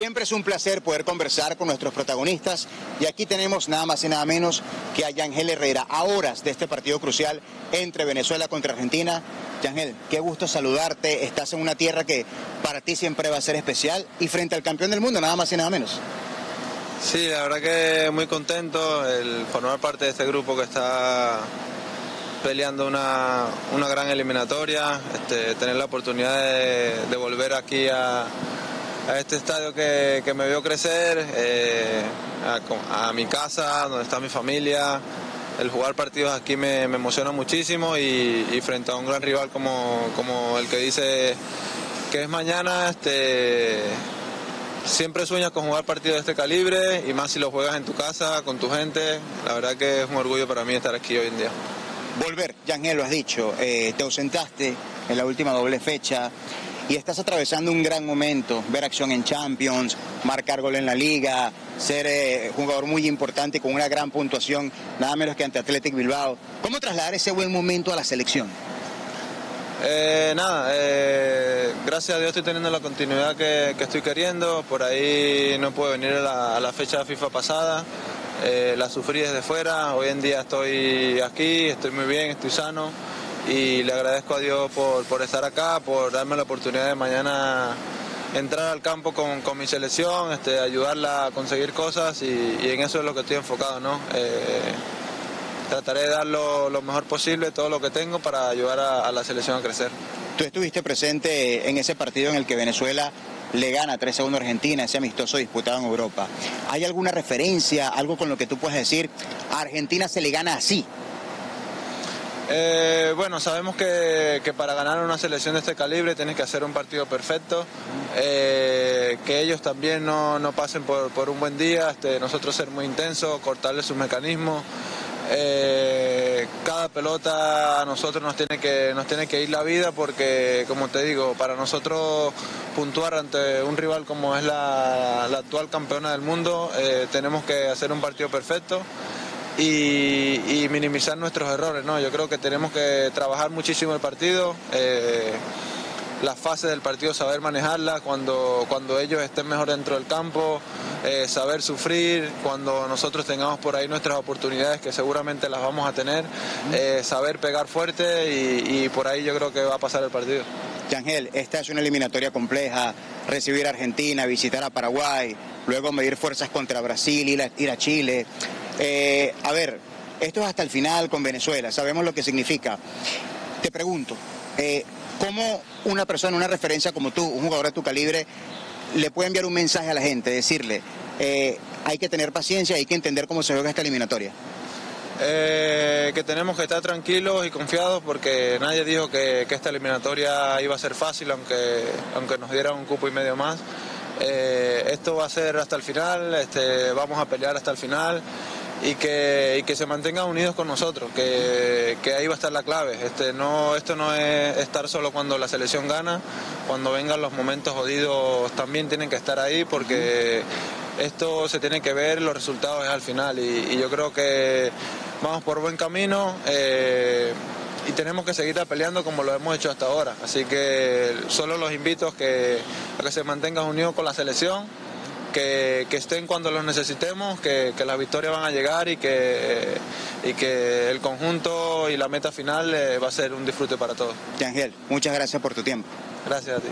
Siempre es un placer poder conversar con nuestros protagonistas y aquí tenemos nada más y nada menos que a Yangel Herrera a horas de este partido crucial entre Venezuela contra Argentina. Yangel, qué gusto saludarte, estás en una tierra que para ti siempre va a ser especial y frente al campeón del mundo, nada más y nada menos. Sí, la verdad que muy contento el formar parte de este grupo que está peleando una, gran eliminatoria, este, tener la oportunidad de volver aquí a a este estadio que, me vio crecer, eh, a, mi casa, donde está mi familia. El jugar partidos aquí me, emociona muchísimo y, frente a un gran rival como, como el que dice que es mañana, este, siempre sueñas con jugar partidos de este calibre y más si lo juegas en tu casa, con tu gente. La verdad que es un orgullo para mí estar aquí hoy en día. Volver, Yangel lo has dicho, eh, te ausentaste en la última doble fecha y estás atravesando un gran momento, ver acción en Champions, marcar gol en la liga, ser eh, jugador muy importante con una gran puntuación, nada menos que ante Athletic Bilbao. ¿Cómo trasladar ese buen momento a la selección? Eh, nada, eh, gracias a Dios estoy teniendo la continuidad que, estoy queriendo, por ahí no puedo venir a la, fecha de FIFA pasada, la sufrí desde fuera, hoy en día estoy aquí, estoy muy bien, estoy sano y le agradezco a Dios por, estar acá, por darme la oportunidad de mañana entrar al campo con, mi selección, este, ayudarla a conseguir cosas y, en eso es lo que estoy enfocado, ¿no? Eh, trataré de dar lo, mejor posible, todo lo que tengo para ayudar a, la selección a crecer. Tú estuviste presente en ese partido en el que Venezuela le gana 3 a 1 a Argentina, ese amistoso disputado en Europa. ¿Hay alguna referencia, algo con lo que tú puedes decir, a Argentina se le gana así, eh, bueno, sabemos que, para ganar una selección de este calibre tienes que hacer un partido perfecto, eh, que ellos también no, pasen por, un buen día, este, nosotros ser muy intensos, cortarle sus mecanismos. Eh, cada pelota a nosotros nos tiene que nos tiene que ir la vida porque como te digo para nosotros puntuar ante un rival como es la, actual campeona del mundo tenemos que hacer un partido perfecto y, minimizar nuestros errores. ¿no? Yo creo que tenemos que trabajar muchísimo el partido. Eh, las fases del partido, saber manejarlas cuando, cuando ellos estén mejor dentro del campo, eh, saber sufrir, cuando nosotros tengamos por ahí nuestras oportunidades, que seguramente las vamos a tener, eh, saber pegar fuerte y, por ahí yo creo que va a pasar el partido. Yangel, esta es una eliminatoria compleja, recibir a Argentina, visitar a Paraguay, luego medir fuerzas contra Brasil, ir a, ir a Chile. Eh, a ver, esto es hasta el final con Venezuela, sabemos lo que significa. Te pregunto, eh, ¿cómo una persona, una referencia como tú, un jugador de tu calibre, le puede enviar un mensaje a la gente, decirle, eh, hay que tener paciencia, hay que entender cómo se juega esta eliminatoria? que tenemos que estar tranquilos y confiados porque nadie dijo que, esta eliminatoria iba a ser fácil, aunque, aunque nos diera un cupo y medio más. esto va a ser hasta el final, este, vamos a pelear hasta el final y que, que se mantengan unidos con nosotros, que, ahí va a estar la clave. Este, no, esto no es estar solo cuando la selección gana, cuando vengan los momentos jodidos también tienen que estar ahí porque esto se tiene que ver, los resultados es al final y, yo creo que vamos por buen camino. Eh, y tenemos que seguir peleando como lo hemos hecho hasta ahora. Así que solo los invito que, a que se mantengan unidos con la selección que, estén cuando los necesitemos, que, las victorias van a llegar y que, y que el conjunto y la meta final eh, va a ser un disfrute para todos. Ángel, muchas gracias por tu tiempo. Gracias a ti.